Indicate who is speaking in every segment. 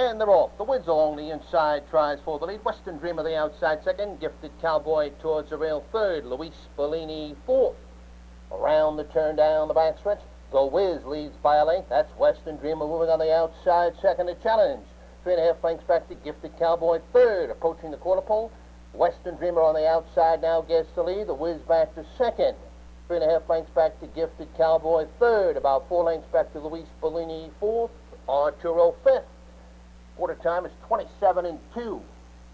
Speaker 1: And they're off. The Wiz along the inside tries for the lead. Western Dreamer the outside second. Gifted Cowboy towards the rail third. Luis Bellini fourth. Around the turn down the backstretch. The Wiz leads by a length. That's Western Dreamer moving on the outside second to challenge. Three and a half lengths back to Gifted Cowboy third. Approaching the quarter pole. Western Dreamer on the outside now gets the lead. The Wiz back to second. Three and a half lengths back to Gifted Cowboy third. About four lengths back to Luis Bellini fourth. Arturo fifth. Quarter time is 27 and 2.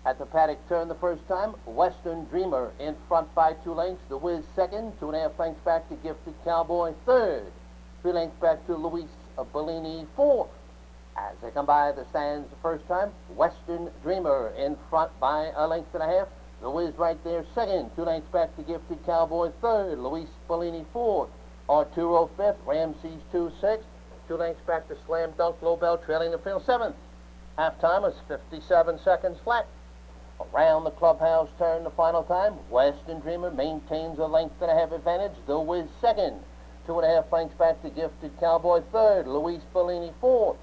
Speaker 1: At the paddock turn the first time, Western Dreamer in front by two lengths. The Wiz second. Two and a half lengths back to Gifted Cowboy third. Three lengths back to Luis Bellini fourth. As they come by the stands the first time, Western Dreamer in front by a length and a half. The Wiz right there second. Two lengths back to Gifted Cowboy third. Luis Bellini fourth. Arturo fifth. Ramses two sixth. Two lengths back to Slam Dunk Lobel trailing the field seventh. Halftime is 57 seconds flat. Around the clubhouse turn the final time. Western Dreamer maintains a length and a half advantage. The Wiz second. Two and a half lengths back to Gifted Cowboy third. Luis Bellini fourth.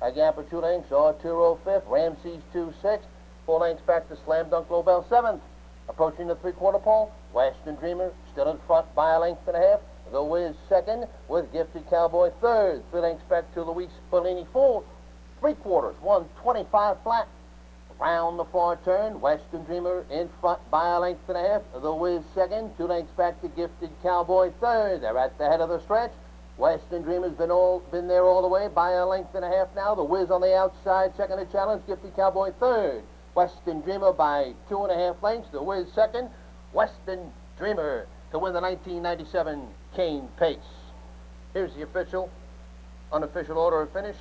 Speaker 1: A gap of two lengths. Arturo fifth. Ramses two sixth. Four lengths back to Slam Dunk Lobel seventh. Approaching the three-quarter pole. Western Dreamer still in front by a length and a half. The Wiz second with Gifted Cowboy third. Three lengths back to Luis Bellini fourth. Three quarters, 125 flat. Round the far turn, Western Dreamer in front by a length and a half. The Wiz second, two lengths back to Gifted Cowboy third. They're at the head of the stretch. Western Dreamer's been all been there all the way by a length and a half now. The Wiz on the outside, second to challenge. Gifted Cowboy third. Western Dreamer by two and a half lengths. The Wiz second. Western Dreamer to win the 1997 Cane Pace. Here's the official, unofficial order of finish.